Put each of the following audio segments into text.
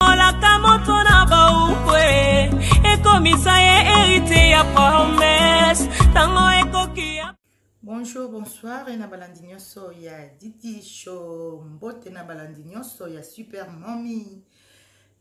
olaka moto na baukwe ekomisa ye heritier ya promesse ntango ekoki ya bonjour bonsoir na balandi nyonso ya didi show mbote na balandi nyonso ya super mommy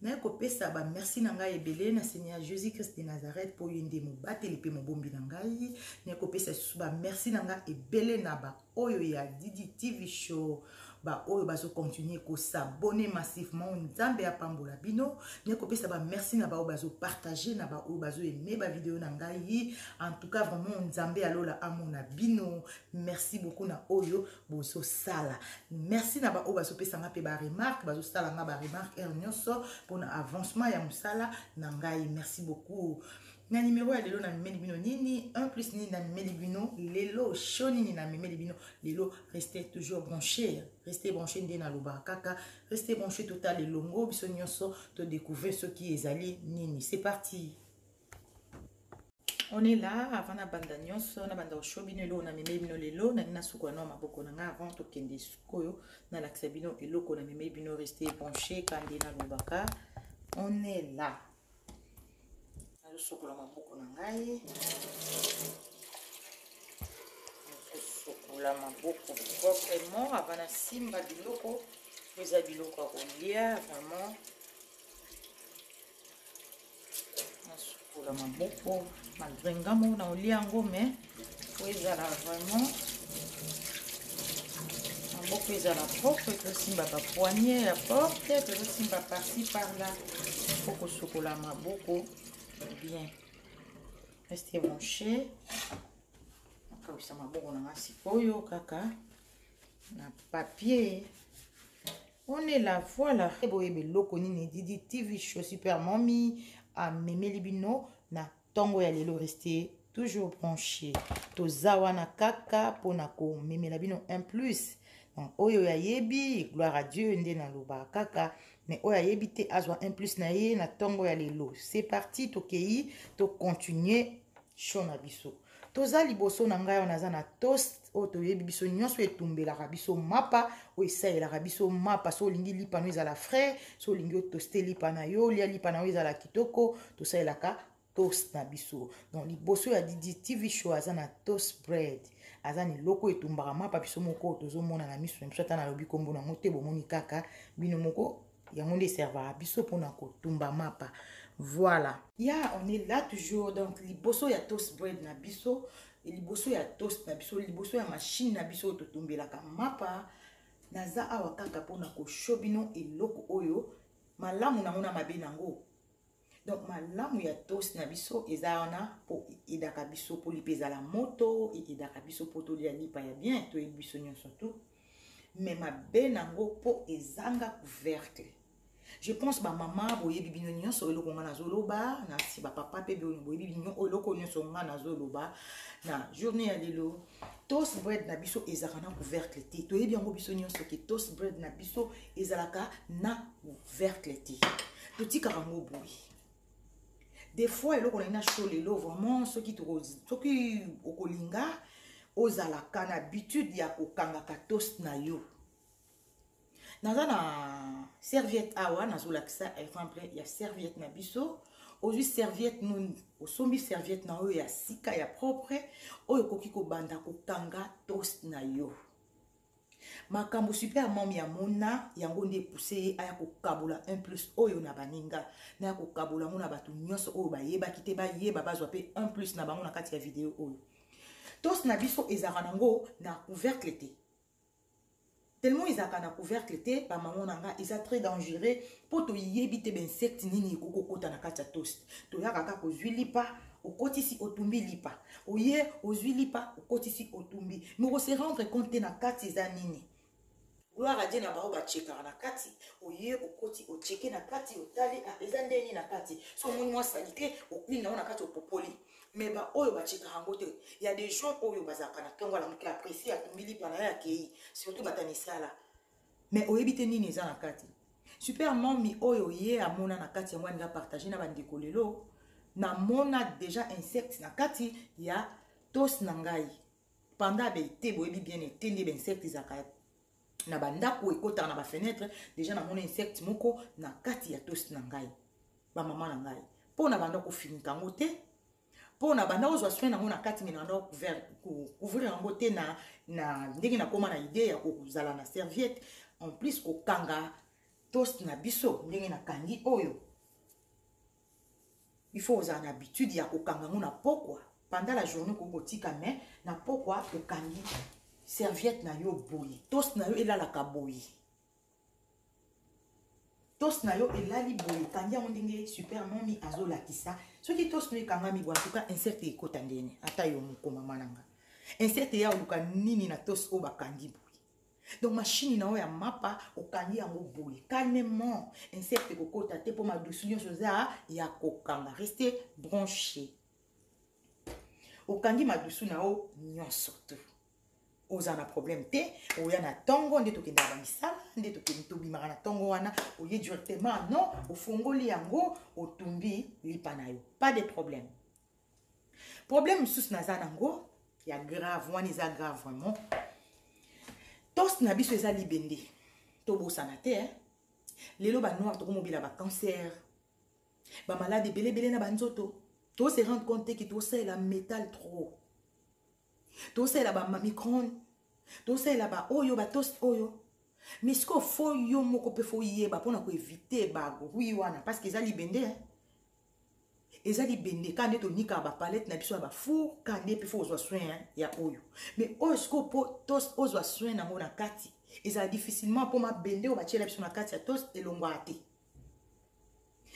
naye kopesa ba merci na ngai ebele na seigneur jésus christ de nazareth mpo ye nde mobateli mpe mobombi na ngai naye kopesa lisusu ba merci na ngai ebele na baoyo ya didi tv show baoyo bazokontinue kosabone massivement nzambe apambola bino naye kopesa ba merci na baoyo bazopartage na baoyo bazoeme bavideo na ngai en tout cas vraiment nzambe ya lola amona bino merci beaucoup na oyo bozosala merci na baoyo bazopesa nga mpe baremarke bazosala nga baremarke heure nyonso mpona avancement ya mosala na ngai merci beaucoup na nimero ya lelo namemeli bino nini un plus nini namemeli bino lelo sho nini namemeli bino lelo reste toujours branché reste branché nde nalobaka kaka reste branché total elongo biso nyonso todecouvrir soki ezali nini c'est parti on est là avant nabanda nyonso nabanda osho bino eloko namemei bino lelo nalingi nasukola nao maboko na ngai avant tokende sikoyo nalakisa bino eloko namemei bino reste branche kande nalobaka on est là nazosokola maboko na ngai nazosokola maboko proprement avant nasimba biloko po eza biloko ya kolia vraiment nasukola maboko malgre nga moko na olia yango me po ezala vraiment maboko ezala propre tosimba bapoignet ya porte tozosimba parci parla po kosukola maboko bien reste monche nakawisa maboko na nga sikoyo kaka na papier On est là, voilà. Boyeba eloko nini Didi TV Show Super Mommy amemeli bino na tongo ya lelo reste toujours branché toza wana kaka mpo na komemela bino un plus donc oyo ayebi gloire à dieu nde naloba kaka mais oyo ayebi te azwa un plus na ye na ntongo ya lelo c'est parti tokei tocontinue show na biso toza liboso na ngai wana aza na toast oyo toyebi biso nyonso etumbelaka biso mapa oyo esalelaka biso mapa so olingi lipa no ezala frais so olingi otoste lipa na yo olia lipa na yo ezala kitoko tosalelaka toast na biso donc liboso ya didi tv show aza na toast bread aza na eloko etumbaka mapa biso moko tozomona na miso na biso ata nalobi nkombo na yango te bomoni kaka bino moko yango nde eservaka biso mpona kotumba mapa voilà ya yeah, on est là toujours donc liboso ya toast bread na biso liboso ya toast na biso liboso ya mashine na biso oyo totumbelaka mapa naza awa kaka mpona kosho bino eloko oyo malamu nango na mabe nango donc malamu ya tosi na biso eza wana mpo edaka biso mpo lipa ezala moto edaka biso mpo tolia lipa ya bien toyebi biso nyonso tu me mabe nango mpo ezanga couvercle je pense bamama boyebi bino nyonso eloko ngai nazoloba na si bapapa mpe boyebi bino eloko nyonso ngai nazoloba na journée ya lelo toast bread na biso ezalaka na couvercle te toyebi yango biso nyonso ke toast bread na biso ezalaka na couvercle te totikaka yango boye des fois eloko na ye na show lelo vraiment soki soki okolinga ozalaka na habitude ya kokangaka toast na yo naza na serviette awa nazolakisa exemple ya serviette na biso ozwi serviette noni osombi serviette na oyo ya sika ya propre oyo ekoki kobanda kokanga toast na yo makambo super mom ya mona yango nde epuse ye aya kokabola un plus oyo na baninga naya kokabola yango na bato nyonso oyo bayebaki te bayeba bazwa mpe un plus na bango na kati ya video oyo toast na biso ezalaka nango na couvercle te tellement ezalaka na couvercle te bamama na nga eza très dangereux mpo toyebi te bainsecte nini ekoki kokota na kati ya toast toyaka kaka ozwi lipa okotisi otumbi lipa oye ozwi lipa okotisi otumbi me okose rendre compte te na kati eza nini gloire adie na bango bachekaka na kati oye okoti ocheke na kati otali ah, eza nde nini na kati so omoni mwa salite oklini yango na kati opopoli mais ba oyo ba chika hango te il y a des gens oyo bazaka na tongo la muke apprécier ya tumbili pana ya kei surtout batani sala mais oyebi te nini eza na kati super mommy oyo ye amona na kati yango alinga partager na bandeko lelo na mona déjà insecte na kati ya tos na ngai panda ba ete boyebi bien ete nde ba insecte ezaka na bandako ekotaka na bafenetre deja namona insecte moko na kati ya tosi na ngai bamama na ngai mpo na banda kofinika yango te mpo na banda kozwa soin yango na kati me na banda kocouvrir yango te na, na ndenge nakóma na idee ya kozala na serviette en plus kokanga tosi na biso ndenge nakangi oyo il faut ozala na habitude ya kokanga yango na pokwa pendant la journée okoki kotika mais na pokwa okangi serviette na yo boye tosi na yo elalaka boye tosi na yo elali boye okangi yango ndenge super momi azolakisa soki tosi no ekangami boye antuka inserte ekota ndene ata yo moko mama na nga inserte ya oluka nini na tosi oyo bakangi boye donc mashini na yo ya mapa okangi yango boye calmement insecte kokota te mpo madusu nyonso eza ya kokanga reste branche okangi madusu na yo nyonso tu oza na problème te oya na ntongo nde tokendaka misala nde tobimaka na ntongo wana oye directement non ofongoli yango otumbi lipa na yo pas de problème problème mosusu naza nango ya grave wana eza grave vraiment tos na biso eza libende tobosana te eh? lelo banoir tokomobela bacancer bamaladi ebeleebele na banzoto tose rendre compte te ke tosalela métal trop tosalela bamicrone tosalela baoyo batosi oyo mais sikoyo fo yo moko mpe foyeba mpona koevite bagui wana parce que eza libende eh? eza libende kaka nde tonikaka bapalete na biso ya bafour kaka nde mpe fo ozwa soin ya oyo mais oyo sikoyo mpo tos ozwa soin nango na kati ezala difficilement mpo mabende oyo batyela biso na kati ya tos elongwaka te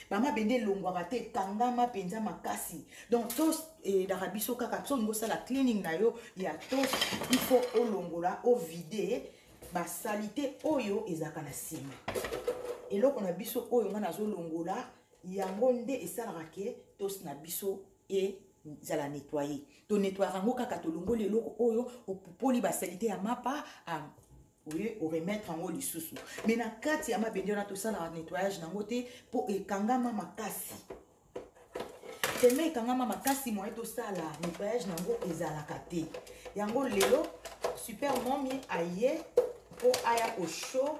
bamabende elongwaka te ekangama mpenza makasi donc tos eyedaka biso kaka biso olingi osala cleaning na yo ya tos ifo olongola ovide basalite oyo ezalaka na nsima eloko na biso oyo ngai nazolongola yango nde esalaka ke tosi na biso ezala nettoye tonettoyaka yango kaka tolongoli eloko oyo opupoli basalite ya mapa oye oremettre yango lisusu mai na kati ya mabende wana tosalaka nettoyage na yango te mpo ekangama makasi teme ekangama makasi moye tosala nettoyage na yango ezalaka te yango lelo super momi aye mpo aya kosho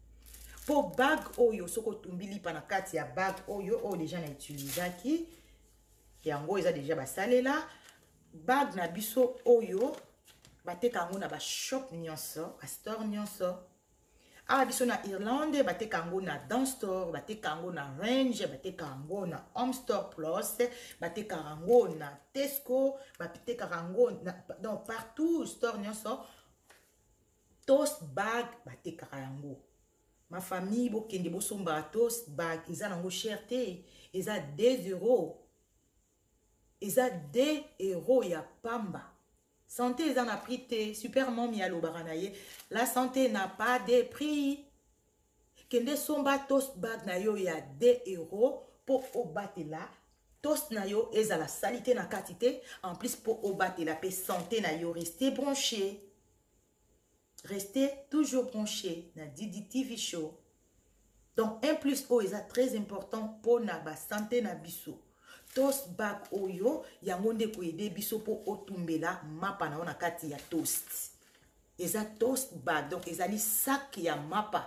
mpo bag oyo soki otumbi lipa na kati ya bag oyo oyo deja na utilisaki yango eza deja basalela bag na biso oyo bateka yango na bashop nyonso bastore nyonso awa biso na irlande bateka yango na dan store bateka yango na range bateka yango na home store plus bateka yango na tesco batekaka yango donc partout store nyonso toast bag batekaka yango ma famille bokende bosombaka toast bag eza nango cher te eza 2 euro eza 2 euro ya pamba sante eza na prix te super mom ya alobaka na ye la sante na pas de prix kende somba toast bag na yo ya 2 euro mpo obatela toast na yo ezala salite na kati te en plus mpo obatela mpe sante na yo reste branche Restez toujours branché na Didi TV Show. Donc, un plus O est très important pour na ba santé na biso. Toast bag oyo, yango nde ko aider biso po otumbela mapa na ona kati ya toast. Eza toast bag, donc ezali sac ya mapa.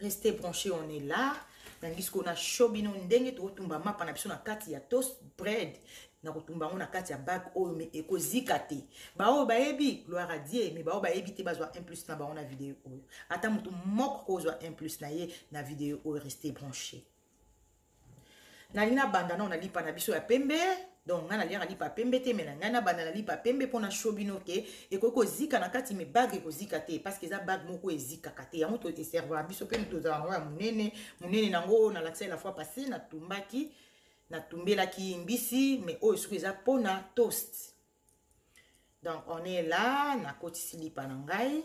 restez branché on est là nangi sikoyo na show bino ndenge tokotumba mapa na biso na kati ya toast bread na kotumba yango na kati ya bak oyo me ekozika te baoyo bayebi gloire a dieu me baoyo bayebi te bazwa un plus na bango na video oyo ata motu moko kozwa un plus na ye na video oyo reste branché nalingi nabanda nao na lipa na biso ya pembe donc ngai naliaka lipa pembe te mena ngai nabanda na lipa pembe mpo na sho bino ke ekoki kozika na kati mibage ekozika te parce que eza bage moko ezikaka te yango toeservaka biso mpe tozala yango ya monene monene nango nalakisaki la fois passé natumbaki natumbelaki mbisi mais oyo soki eza mpo na toast donc on est là nakotisi lipa na ngai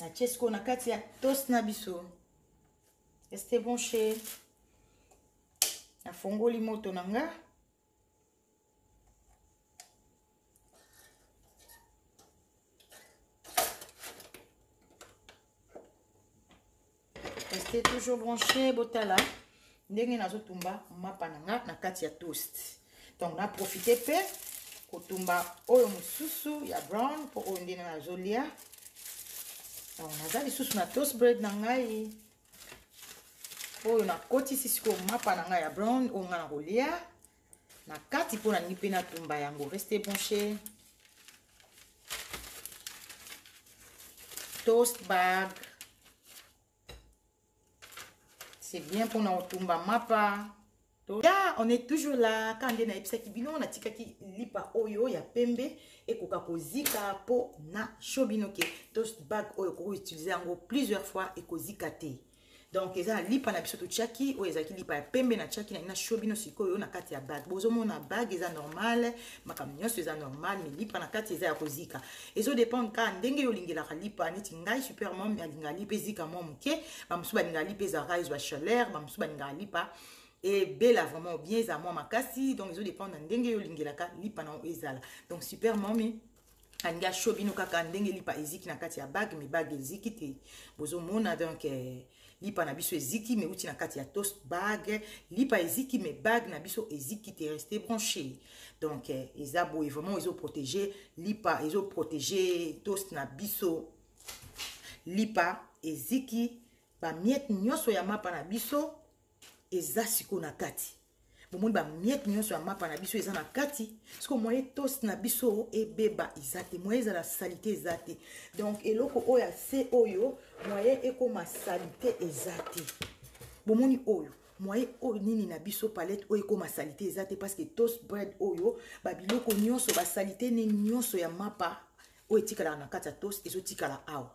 natie sikoyo na kati ya tos na biso este bonche nafongoli moto na nga reste toujours branché botala ndenge nazotumba mapa na nga na kati ya toast donc na profite mpe kotumba oyo mosusu ya brown mpo oyo nde na nazolia donc naza lisusu na toast bread na ngai oyo nakotisi sikoyo mapa na ngai ya brown oyo ngai nakolia na kati mpo nalingi mpe natumba yango reste branche toast bag c'est bien mpo na kotumba mapa ya on est toujours là kaka nde nayebisaki bino natikaki lipa oyo ya pembe ekoka kozika mpo na sho bino ke toast bag oyo okoki utilize yango plusieurs fois ekozika te donc eza na lipa na biso totiaki oyo ezalaki lipa ya pembe na tiaki na show bino sikoyo na kati ya bag bozomona bag eza normal makambo nyonso eza normal me lipa na kati eza ya kozika ezodépendre kaka ndenge yo olingelaka lipa neti ngai super mom alingaka lipa ezika mwa moke bamosusu balingaka lipa ezalaka ezwa chaleur bamosusu balingaka lipa ebela vraiment bien eza mwa makasi donc ezodépendre na ndenge yo olingelaka lipa na yo ezala donc super momi alingi asho bino kaka ndenge lipa eziki na kati ya bage me bage eziki te bozomona donc eh, lipa na biso eziki me uti na kati ya tos bage lipa eziki me bage na biso eziki te reste branche donc eh, eza boye vraiment ezoprotege lipa ezoprotege tos na biso lipa eziki bamiete nyonso ya mapa na biso eza sikoyo na kati bomoni bamiete nyonso ya mapa na biso eza na kati sikoyo moye tosi na biso ebeba eza te moye ezala salite eza te donc eloko oyo ya se oyo moye ekoma salite eza te bomoni oyo moye oyo nini na biso palete oyo ekoma salite eza te parce que tos bread oyo babiloko nyonso basalite ne nyonso ya mapa oyo etikalaka na kati ya tos ezotikala awa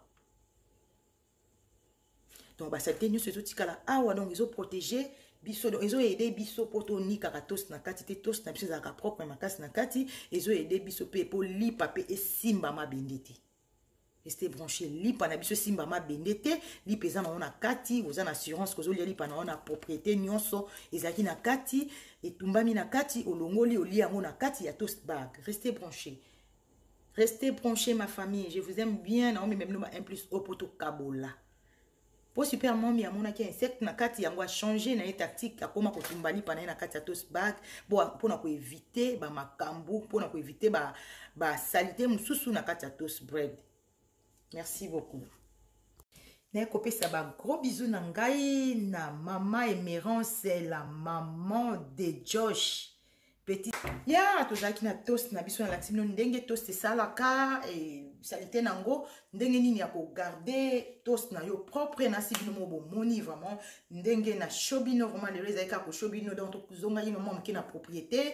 donc basalite nyonso ezotikala awa donc ezoprotege biso donc ezoede biso mpo tonikaka tosi na kati te tosi na biso ezalaka propre makasi na kati ezoede biso mpe mpo lipa mpe esimba mabende te reste branché lipa na biso esimba mabende te lipa eza nango na kati oza na assurance kozolia lipa nango na propriété nyonso ezalaki na kati etumbami na kati olongoli olia yango na kati ya toast bag reste branché Restez branchés, ma famille. Je vous aime bien. Naomi, même nous, un plus au poteau Kabola. Pour super mom, ya mona ki insect na kati yango a changer na tactique akoma ko tumbani pana na kati ya tous bag bo pona ko éviter ba makambu pona ko éviter ba ba salite mususu na kati ya tous bread. merci beaucoup naye kopesa ba gros bisous na ngai na mama emerance la maman de josh petit ya yeah, tozalaki na toast na biso nalakisi bino ndenge toast esalaka e, salite na yango ndenge nini ya kogarde toast na yo propre nasi bino mo bomoni vraiment ndenge na sho bino vraiment lelo ezalaki kaka kosho bino donc tozongaki nomwa moke na propriété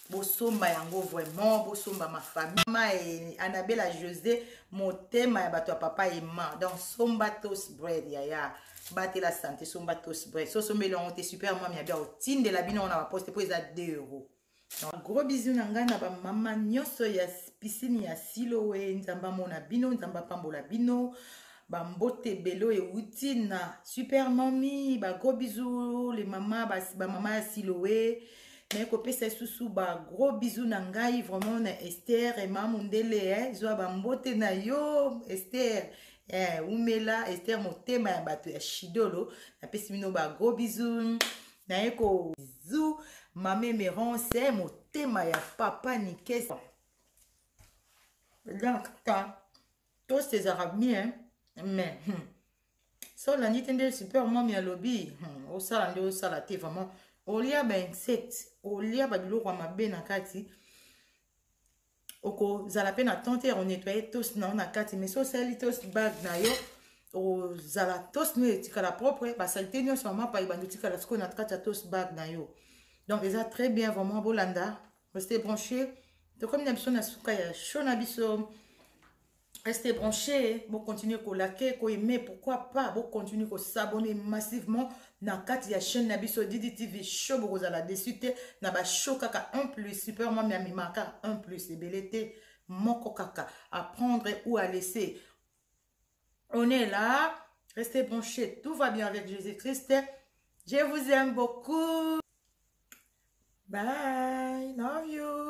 bosomba yango vraiment bosomba mafami ma e, anabela josé motema ya bato ya papa ema donc somba tos bread yaya batela sante somba tos bread so osombeli yango te super mami ya bia otindela bino yango na baposte mpo eza 2 euro gros bisou na ngai na bamama nyonso ya pisine ya siloe nzambe amona bino nzambe apambola bino bambote ebele oyo euti na super mami bagros bisou le mama bamama ya siloe ba naye kopesa lisusu ba gros bisous na ngai vraiment na ester ema mondele eh, zwa bambote na yo ester eh, umela ester motema ya bato ya shidolo napesi bino ba gros bisous naye ko bisous mame merance eh, motema ya papa nikesa donc ta tosi ezalaka bien mais hmm. so olandi te nde super mami alobi hmm, osala nde osala te vraiment olia bainsecte olia babiloko ya mabe na kati okozala mpe na temps te ya konetoye tos na yo na kati mais so osali tos bag na yo ozala tos nio etikala propre basalite nyonso ya mapa ebanda otikala sikoyo na kati ya tos bag na yo donc eza très bien vraiment bolanda reste branché tokomi na biso na suka ya show na biso Restez branchés, vous continuez à liker, à aimer, pourquoi pas, vous continuez à s'abonner massivement na kati ya chaîne na biso Didi TV show bokozala dessus te na ba show kaka un plus super mami amimaka un plus ebele te moko kaka à prendre ou à laisser on est là restez branchés tout va bien avec Jésus-Christ je vous aime beaucoup bye love you